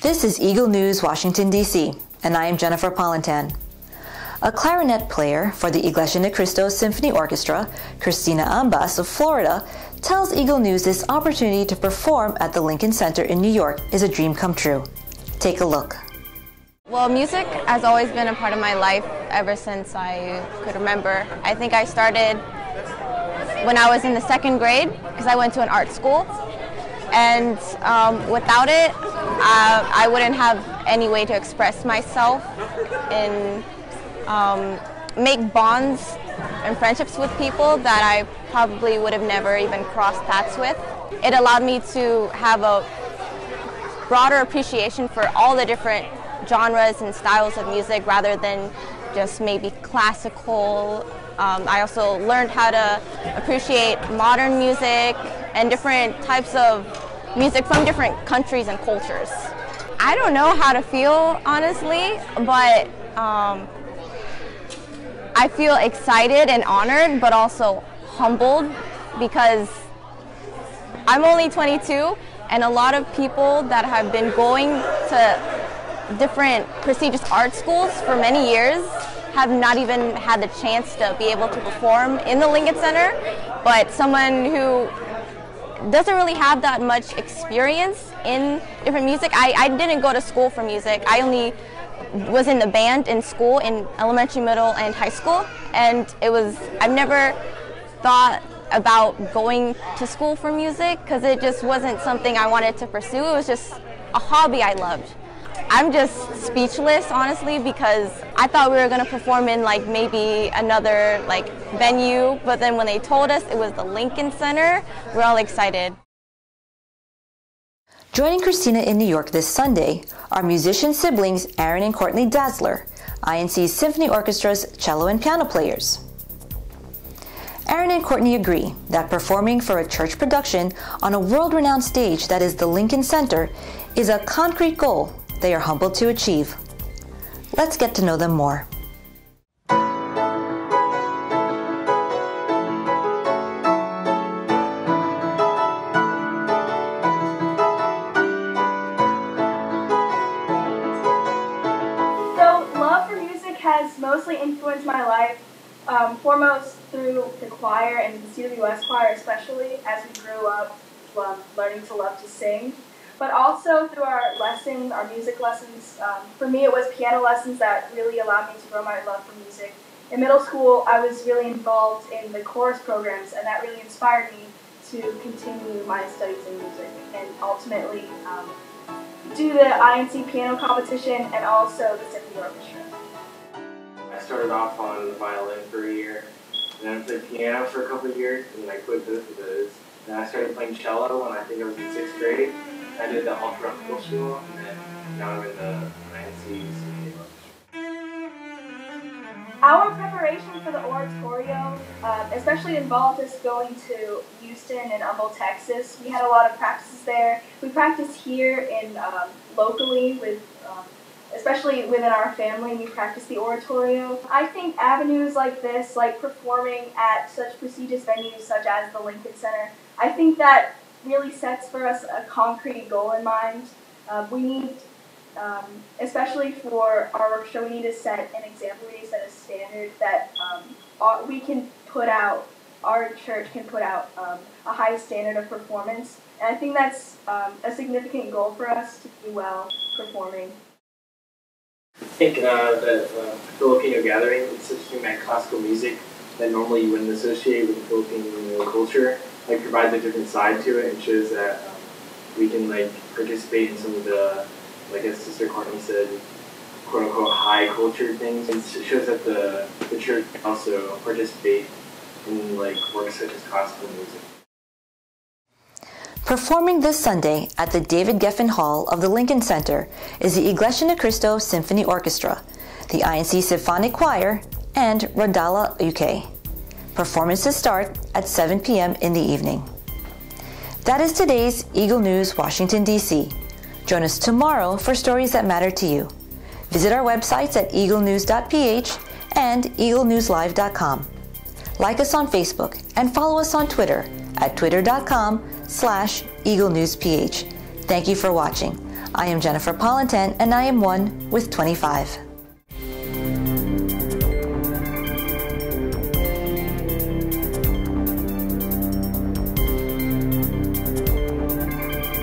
This is Eagle News, Washington, D.C., and I am Jennifer Polintan. A clarinet player for the Iglesia Ni Cristo Symphony Orchestra, Christina Ambas of Florida, tells Eagle News this opportunity to perform at the Lincoln Center in New York is a dream come true. Take a look. Well, music has always been a part of my life ever since I could remember. I think I started when I was in the second grade because I went to an art school. And um, without it, uh, I wouldn't have any way to express myself and um, make bonds and friendships with people that I probably would have never even crossed paths with. It allowed me to have a broader appreciation for all the different genres and styles of music rather than just maybe classical. Um, I also learned how to appreciate modern music and different types of music from different countries and cultures. I don't know how to feel honestly, but um, I feel excited and honored, but also humbled because I'm only 22 and a lot of people that have been going to different prestigious art schools for many years have not even had the chance to be able to perform in the Lincoln Center, but someone who doesn't really have that much experience in different music. I, I didn't go to school for music. I only was in the band in school in elementary, middle, and high school. And it was, I've never thought about going to school for music because it just wasn't something I wanted to pursue. It was just a hobby I loved. I'm just speechless, honestly, because I thought we were going to perform in like maybe another like venue, but then when they told us it was the Lincoln Center, we're all excited. Joining Christina in New York this Sunday are musician siblings Aaron and Courtney Dazzler, INC Symphony Orchestra's cello and piano players. Aaron and Courtney agree that performing for a church production on a world renowned stage that is the Lincoln Center is a concrete goal they are humbled to achieve. Let's get to know them more. So, love for music has mostly influenced my life, um, foremost through the choir and the CWS choir, especially as we grew up um, learning to love to sing but also through our lessons, our music lessons. Um, for me, it was piano lessons that really allowed me to grow my love for music. In middle school, I was really involved in the chorus programs, and that really inspired me to continue my studies in music and ultimately um, do the INC piano competition and also the symphony orchestra. I started off on the violin for a year, and then I played piano for a couple of years, and then I quit both of those. Then I started playing cello when I think I was in sixth grade. I did the middle school, and then now in the INC Our preparation for the oratorio, um, especially involved us going to Houston and Humble, Texas. We had a lot of practices there. We practiced here in um, locally with, um, especially within our family. We practiced the oratorio. I think avenues like this, like performing at such prestigious venues such as the Lincoln Center, I think that really sets for us a concrete goal in mind. Um, we need, um, especially for our workshop, we need to set an example. We need to set a standard that um, we can put out. Our church can put out um, a high standard of performance, and I think that's um, a significant goal for us to be well performing. I think uh, the uh, Filipino gathering is such that classical music that normally you wouldn't associate with Filipino culture like provides a different side to it and shows that um, we can like participate in some of the, like as Sister Courtney said, quote unquote high culture things. And it shows that the, the church also participate in like works such as classical music. Performing this Sunday at the David Geffen Hall of the Lincoln Center is the Iglesia Ni Cristo Symphony Orchestra, the INC Symphonic Choir, and Rondalla UK. Performances start at 7 p.m. in the evening. That is today's Eagle News, Washington, D.C. Join us tomorrow for stories that matter to you. Visit our websites at eaglenews.ph and eaglenewslive.com. Like us on Facebook and follow us on Twitter at twitter.com slash eaglenewsph. Thank you for watching. I am Jennifer Polintan and I am one with 25.